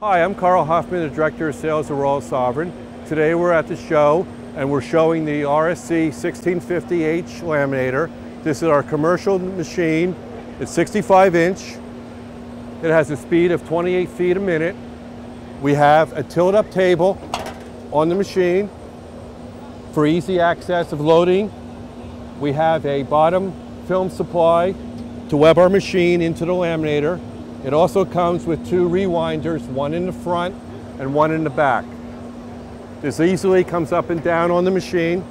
Hi, I'm Carl Hoffman, the Director of Sales of Royal Sovereign. Today we're at the show and we're showing the RSC 1650H laminator. This is our commercial machine. It's 65 inch. It has a speed of 28 feet a minute. We have a tilt up table on the machine for easy access of loading. We have a bottom film supply to web our machine into the laminator. It also comes with two rewinders, one in the front and one in the back. This easily comes up and down on the machine.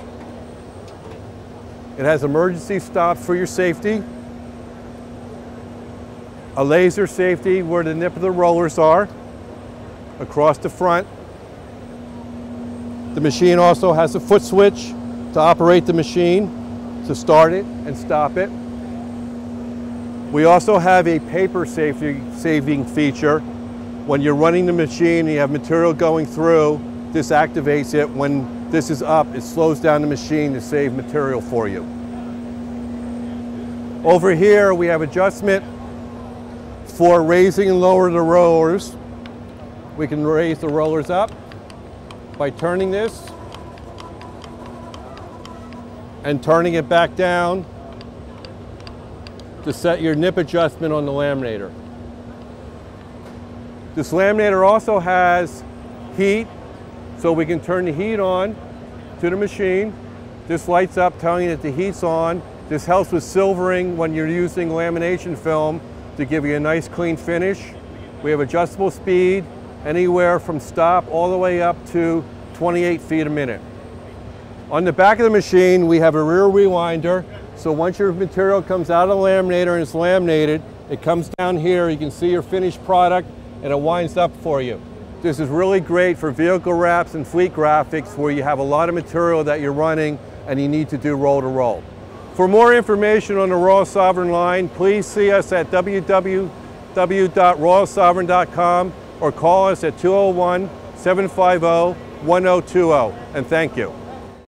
It has emergency stops for your safety. A laser safety where the nip of the rollers are across the front. The machine also has a foot switch to operate the machine, to start it and stop it. We also have a paper safety saving feature. When you're running the machine and you have material going through, this activates it. When this is up, it slows down the machine to save material for you. Over here, we have adjustment for raising and lowering the rollers. We can raise the rollers up by turning this and turning it back down to set your nip adjustment on the laminator. This laminator also has heat, so we can turn the heat on to the machine. This lights up telling you that the heat's on. This helps with silvering when you're using lamination film to give you a nice clean finish. We have adjustable speed, anywhere from stop all the way up to 28 feet a minute. On the back of the machine, we have a rear rewinder so once your material comes out of the laminator and it's laminated, it comes down here, you can see your finished product and it winds up for you. This is really great for vehicle wraps and fleet graphics where you have a lot of material that you're running and you need to do roll to roll. For more information on the Royal Sovereign line, please see us at www.royalsovereign.com or call us at 201 750 1020. And thank you.